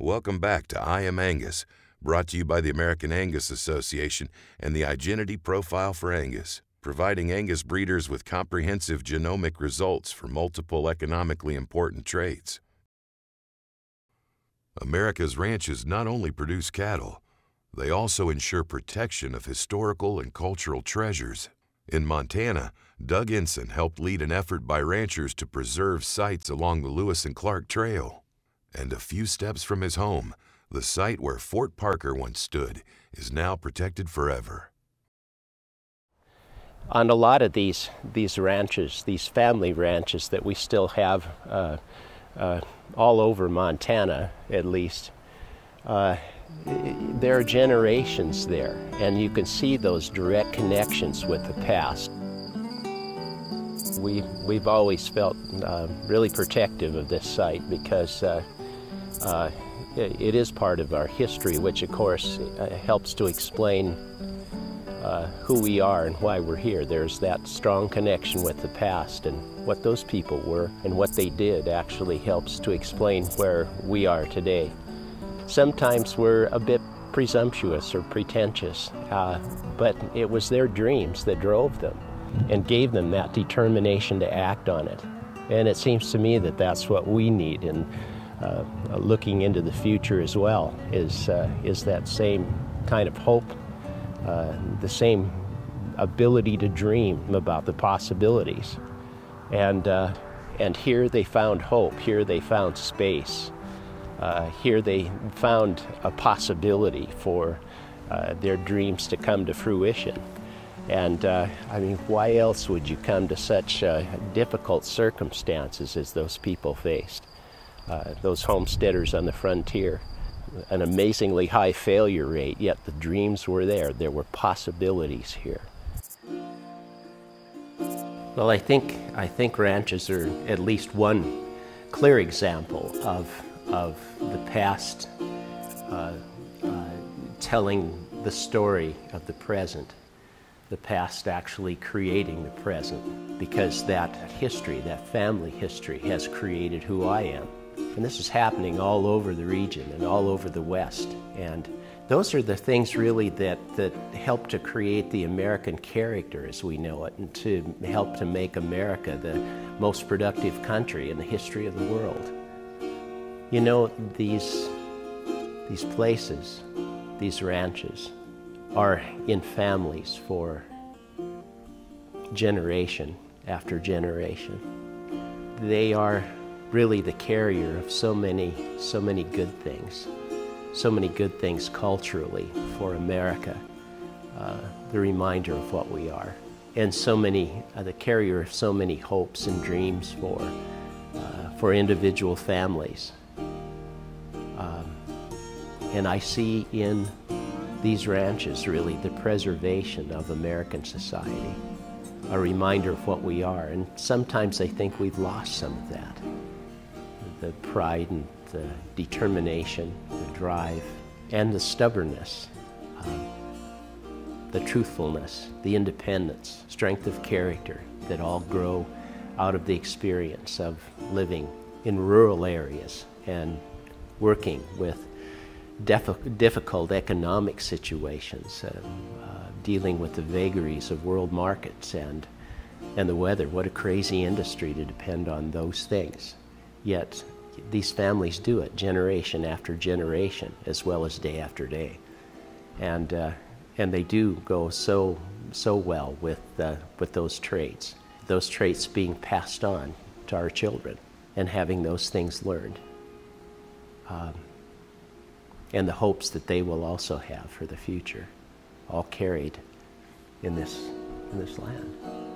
Welcome back to I Am Angus, brought to you by the American Angus Association and the Igenity Profile for Angus, providing Angus breeders with comprehensive genomic results for multiple economically important traits. America's ranches not only produce cattle, they also ensure protection of historical and cultural treasures. In Montana, Doug Ensign helped lead an effort by ranchers to preserve sites along the Lewis and Clark Trail. And a few steps from his home, the site where Fort Parker once stood is now protected forever. On a lot of these these ranches, these family ranches that we still have uh, uh, all over Montana, at least, uh, there are generations there, and you can see those direct connections with the past. We, we've always felt uh, really protective of this site because uh, it, is part of our history, which of course uh, helps to explain uh, who we are and why we're here. There's that strong connection with the past and what those people were and what they did actually helps to explain where we are today. Sometimes we're a bit presumptuous or pretentious, uh, but it was their dreams that drove them and gave them that determination to act on it. And it seems to me that that's what we need in uh, looking into the future as well, is, uh, is that same kind of hope, uh, the same ability to dream about the possibilities. And, uh, and here they found hope, here they found space. Uh, here they found a possibility for uh, their dreams to come to fruition. And uh, I mean, why else would you come to such uh, difficult circumstances as those people faced? Uh, those homesteaders on the frontier, an amazingly high failure rate, yet the dreams were there. There were possibilities here. Well, I think, I think ranches are at least one clear example of of the past uh, uh, telling the story of the present, the past actually creating the present, because that history, that family history, has created who I am. And this is happening all over the region and all over the West. And those are the things really that, that help to create the American character as we know it and to help to make America the most productive country in the history of the world. You know, these, these places, these ranches, are in families for generation after generation. They are really the carrier of so many, so many good things, so many good things culturally for America, uh, the reminder of what we are, and so many, uh, the carrier of so many hopes and dreams for, uh, for individual families. And I see in these ranches really the preservation of American society, a reminder of what we are. And sometimes I think we've lost some of that the pride and the determination, the drive, and the stubbornness, um, the truthfulness, the independence, strength of character that all grow out of the experience of living in rural areas and working with difficult economic situations, uh, uh, dealing with the vagaries of world markets and, and the weather. What a crazy industry to depend on those things. Yet these families do it generation after generation as well as day after day. And, uh, and they do go so, so well with, uh, with those traits, those traits being passed on to our children and having those things learned. Um, and the hopes that they will also have for the future, all carried in this, in this land.